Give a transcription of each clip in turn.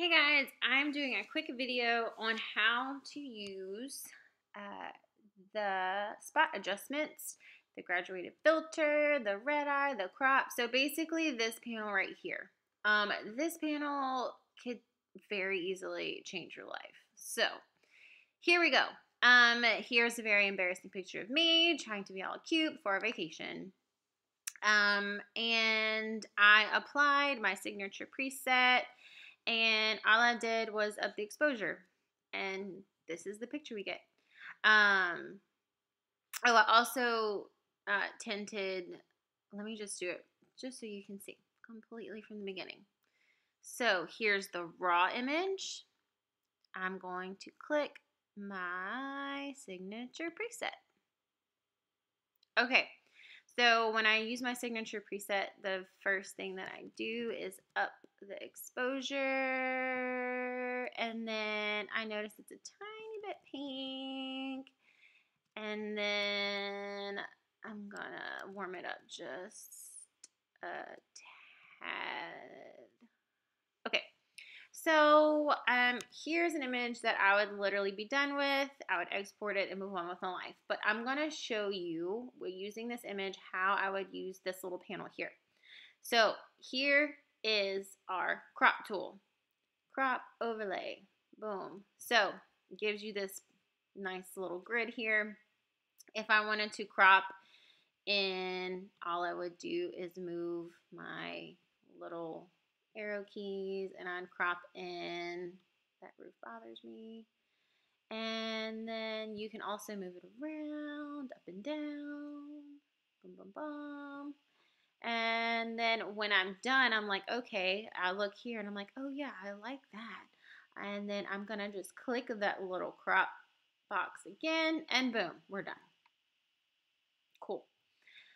Hey guys, I'm doing a quick video on how to use uh, the spot adjustments, the graduated filter, the red eye, the crop. So basically this panel right here. Um, this panel could very easily change your life. So here we go. Um, here's a very embarrassing picture of me trying to be all cute for a vacation. Um, and I applied my signature preset and all I did was up the exposure and this is the picture we get. Um, oh, I also uh, tinted, let me just do it just so you can see completely from the beginning. So here's the raw image. I'm going to click my signature preset. Okay, so when I use my signature preset, the first thing that I do is up the exposure and then I notice it's a tiny bit pink and then I'm gonna warm it up just a tad. So um, here's an image that I would literally be done with. I would export it and move on with my life. But I'm going to show you, using this image, how I would use this little panel here. So here is our crop tool. Crop overlay. Boom. So it gives you this nice little grid here. If I wanted to crop in, all I would do is move my little arrow keys and I'd crop in. That roof bothers me. And then you can also move it around, up and down. Boom, boom, boom. And then when I'm done, I'm like, okay, I look here and I'm like, oh yeah, I like that. And then I'm to just click that little crop box again and boom, we're done. Cool.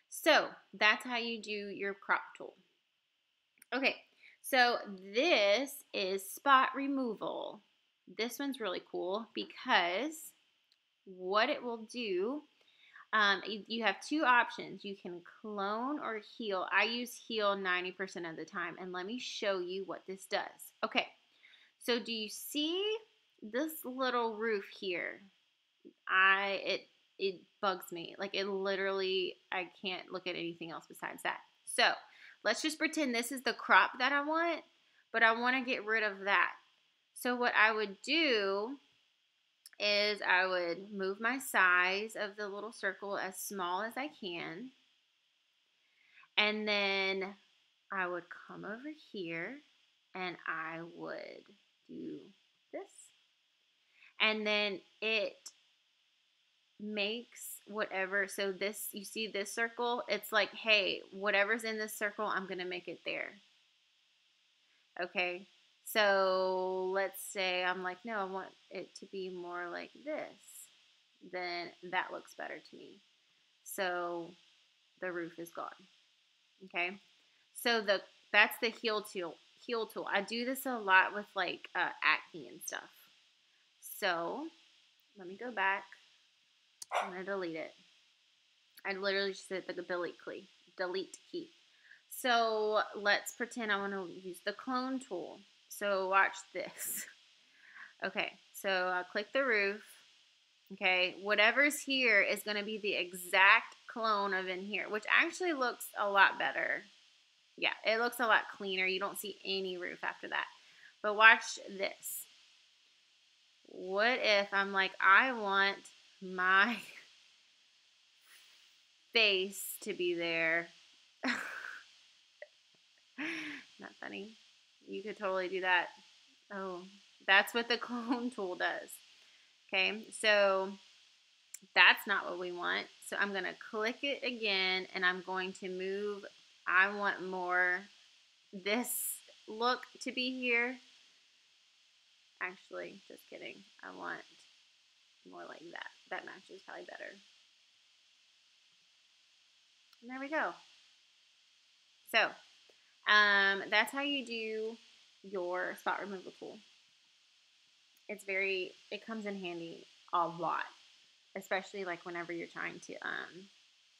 So that's how you do your crop tool. Okay, so this is spot removal. This one's really cool because what it will do, um, you have two options. You can clone or heal. I use heal 90% of the time. And let me show you what this does. Okay, so do you see this little roof here? I, it, it bugs me. Like it literally, I can't look at anything else besides that. So Let's just pretend this is the crop that I want, but I want to get rid of that. So what I would do is I would move my size of the little circle as small as I can. And then I would come over here and I would do this. And then it makes whatever. So this, you see this circle? It's like, hey, whatever's in this circle, I'm to make it there. Okay. So let's say I'm like, no, I want it to be more like this. Then that looks better to me. So the roof is gone. Okay. So the that's the heal tool. Heal tool. I do this a lot with like uh, acne and stuff. So let me go back. I'm going to delete it. I literally just hit the delete key. Delete key. So let's pretend I want to use the clone tool. So watch this. Okay, so I'll click the roof. Okay, whatever's here is going to be the exact clone of in here, which actually looks a lot better. Yeah, it looks a lot cleaner. You don't see any roof after that. But watch this. What if I'm like, I want my face to be there. Not funny. You could totally do that. Oh, that's what the clone tool does. Okay, so that's not what we want. So I'm going to click it again and I'm going to move. I want more this look to be here. Actually, just kidding. I want more like that. That matches probably better. And there we go. So, um, that's how you do your spot removal tool. It's very, it comes in handy a lot, especially like whenever you're trying to, um,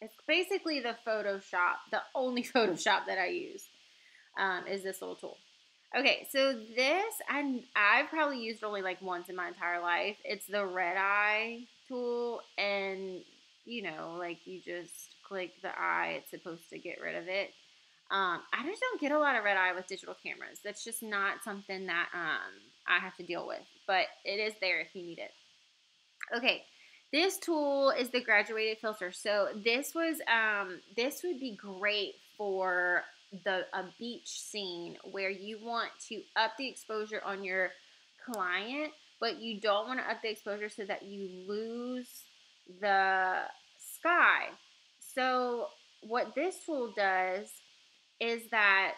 it's basically the Photoshop, the only Photoshop that I use um, is this little tool. Okay, so this I I've probably used only like once in my entire life. It's the red eye tool, and you know, like you just click the eye. It's supposed to get rid of it. Um, I just don't get a lot of red eye with digital cameras. That's just not something that um, I have to deal with. But it is there if you need it. Okay, this tool is the graduated filter. So this was um, this would be great for the a beach scene where you want to up the exposure on your client, but you don't want to up the exposure so that you lose the sky. So what this tool does is that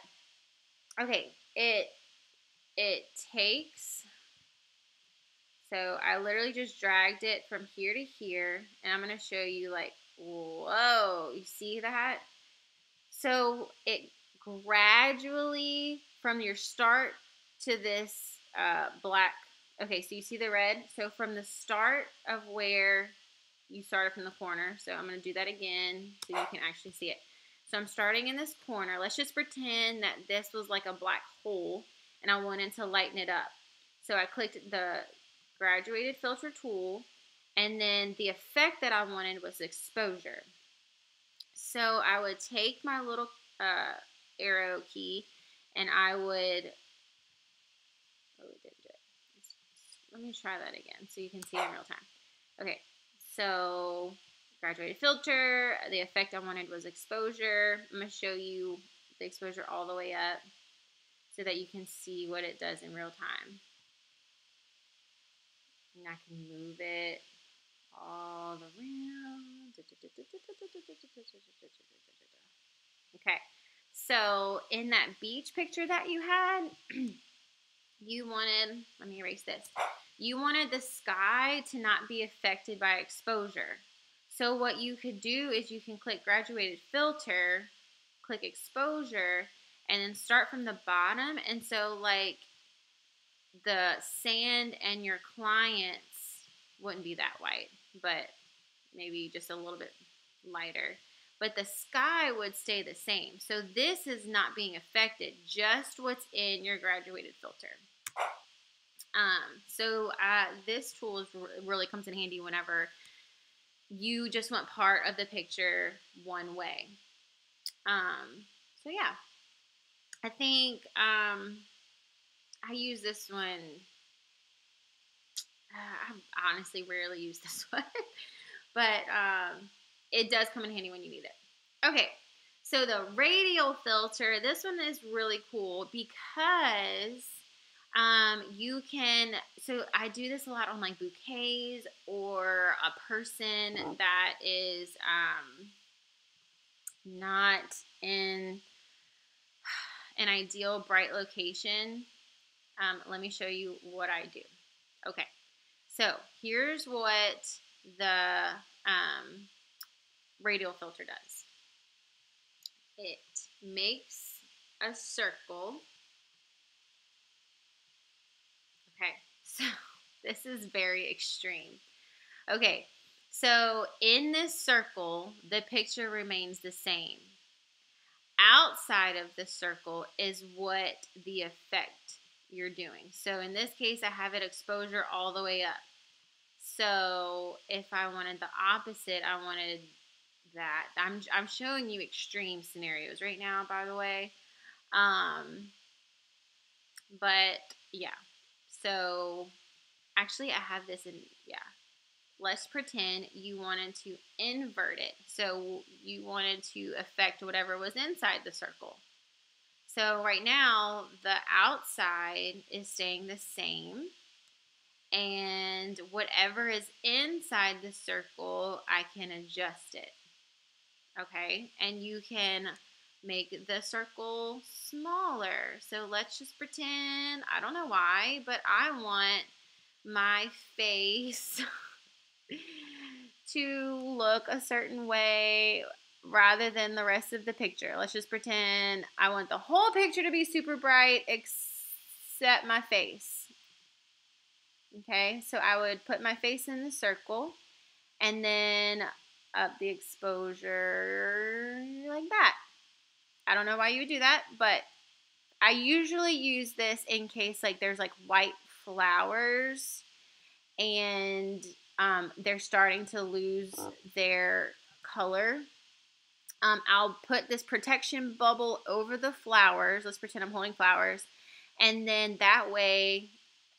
okay, it it takes so I literally just dragged it from here to here and I'm going to show you like whoa, you see that? So it gradually from your start to this uh, black. Okay, so you see the red? So from the start of where you started from the corner. So I'm going to do that again so you can actually see it. So I'm starting in this corner. Let's just pretend that this was like a black hole and I wanted to lighten it up. So I clicked the graduated filter tool and then the effect that I wanted was exposure. So I would take my little uh, arrow key and I would, oh, did it. Let me try that again so you can see in real time. Okay, so graduated filter, the effect I wanted was exposure. I'm to show you the exposure all the way up so that you can see what it does in real time. And I can move it all around. Okay, so in that beach picture that you had, you wanted, let me erase this. You wanted the sky to not be affected by exposure. So what you could do is you can click graduated filter, click exposure, and then start from the bottom. And so like the sand and your clients wouldn't be that white, but maybe just a little bit lighter but the sky would stay the same. So this is not being affected, just what's in your graduated filter. Um, so uh, this tool is, really comes in handy whenever you just want part of the picture one way. Um, so yeah, I think um, I use this one. I honestly rarely use this one, but um, it does come in handy when you need it. Okay, so the radial filter, this one is really cool because um, you can, so I do this a lot on like bouquets or a person that is um, not in an ideal bright location. Um, let me show you what I do. Okay, so here's what the um, radial filter does. It makes a circle. Okay, so this is very extreme. Okay, so in this circle, the picture remains the same. Outside of the circle is what the effect you're doing. So in this case, I have it exposure all the way up. So if I wanted the opposite, I wanted that. I'm I'm showing you extreme scenarios right now, by the way. Um, but yeah, so actually, I have this in yeah. Let's pretend you wanted to invert it. So you wanted to affect whatever was inside the circle. So right now, the outside is staying the same. And whatever is inside the circle, I can adjust it okay? And you can make the circle smaller. So let's just pretend, I don't know why, but I want my face to look a certain way rather than the rest of the picture. Let's just pretend I want the whole picture to be super bright except my face. Okay, so I would put my face in the circle and then up the exposure like that. I don't know why you would do that, but I usually use this in case like there's like white flowers and um, they're starting to lose their color. Um, I'll put this protection bubble over the flowers. Let's pretend I'm holding flowers. And then that way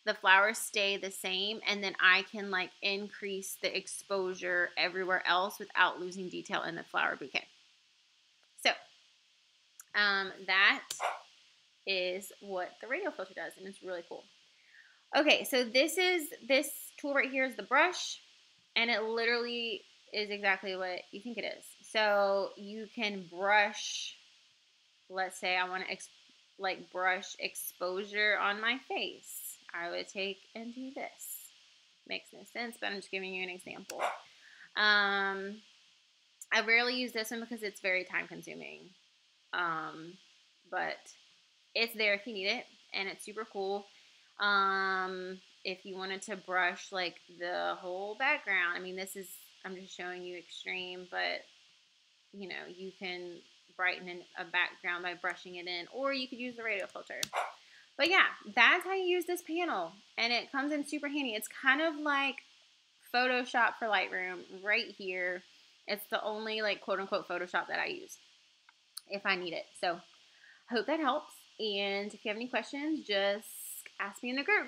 the flowers stay the same and then I can like increase the exposure everywhere else without losing detail in the flower bouquet. So um, that is what the radial filter does and it's really cool. Okay, so this is, this tool right here is the brush and it literally is exactly what you think it is. So you can brush, let's say I want to like brush exposure on my face I would take and do this. Makes no sense, but I'm just giving you an example. Um, I rarely use this one because it's very time consuming. Um, but it's there if you need it, and it's super cool. Um, if you wanted to brush like the whole background, I mean, this is, I'm just showing you extreme, but you know, you can brighten a background by brushing it in, or you could use the radial filter. But yeah, that's how you use this panel. And it comes in super handy. It's kind of like Photoshop for Lightroom right here. It's the only like quote unquote Photoshop that I use if I need it. So I hope that helps. And if you have any questions, just ask me in the group.